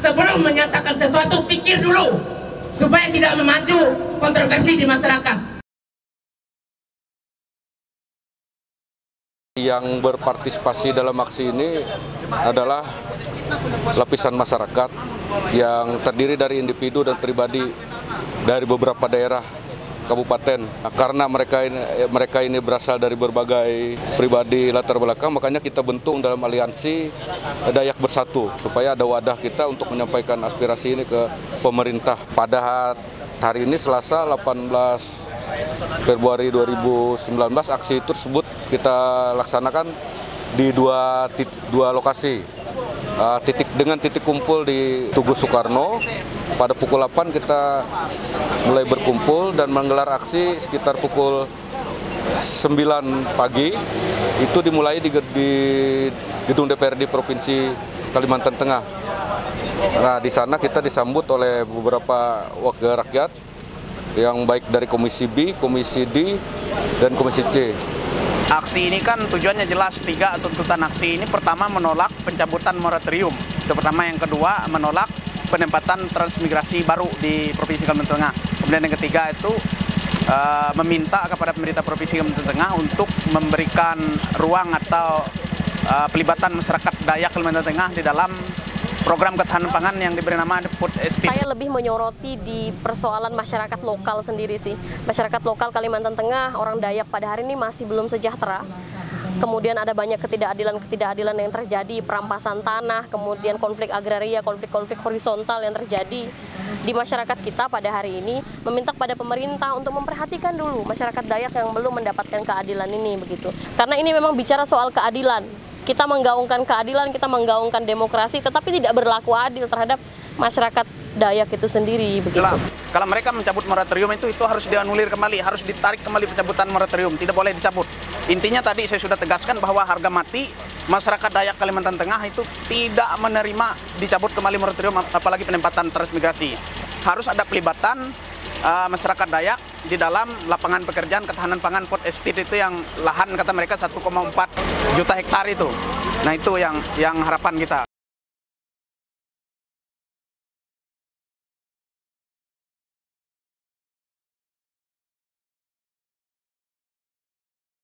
sebelum menyatakan sesuatu pikir dulu supaya tidak memacu kontroversi di masyarakat. Yang berpartisipasi dalam aksi ini adalah lapisan masyarakat yang terdiri dari individu dan pribadi dari beberapa daerah kabupaten. Nah, karena mereka ini, mereka ini berasal dari berbagai pribadi latar belakang, makanya kita bentuk dalam aliansi Dayak Bersatu supaya ada wadah kita untuk menyampaikan aspirasi ini ke pemerintah. Pada hari ini Selasa 18 Februari 2019 aksi tersebut kita laksanakan di dua dua lokasi. Uh, titik dengan titik kumpul di Tugu Soekarno pada pukul 8 kita mulai berkumpul dan menggelar aksi sekitar pukul 9 pagi itu dimulai di, di gedung DPRD Provinsi Kalimantan Tengah. Nah, di sana kita disambut oleh beberapa wakil rakyat yang baik dari Komisi B, Komisi D, dan Komisi C. Aksi ini kan tujuannya jelas tiga tuntutan aksi ini pertama menolak pencabutan moratorium. Itu pertama, yang kedua menolak penempatan transmigrasi baru di Provinsi Kalimantan Tengah. Kemudian yang ketiga itu uh, meminta kepada pemerintah Provinsi Kalimantan Tengah untuk memberikan ruang atau uh, pelibatan masyarakat Dayak Kalimantan Tengah di dalam program ketahanan pangan yang diberi nama Food Estate. Saya lebih menyoroti di persoalan masyarakat lokal sendiri sih. Masyarakat lokal Kalimantan Tengah, orang Dayak pada hari ini masih belum sejahtera. Kemudian ada banyak ketidakadilan-ketidakadilan yang terjadi, perampasan tanah, kemudian konflik agraria, konflik-konflik horizontal yang terjadi di masyarakat kita pada hari ini meminta pada pemerintah untuk memperhatikan dulu masyarakat Dayak yang belum mendapatkan keadilan ini begitu. Karena ini memang bicara soal keadilan, kita menggaungkan keadilan, kita menggaungkan demokrasi, tetapi tidak berlaku adil terhadap masyarakat Dayak itu sendiri begitu. Kalau, kalau mereka mencabut moratorium itu itu harus dianulir kembali, harus ditarik kembali pencabutan moratorium, tidak boleh dicabut. Intinya tadi saya sudah tegaskan bahwa harga mati masyarakat Dayak Kalimantan Tengah itu tidak menerima dicabut kembali moratorium apalagi penempatan transmigrasi. Harus ada pelibatan uh, masyarakat Dayak di dalam lapangan pekerjaan ketahanan pangan pot estate itu yang lahan kata mereka 1,4 juta hektar itu. Nah itu yang yang harapan kita.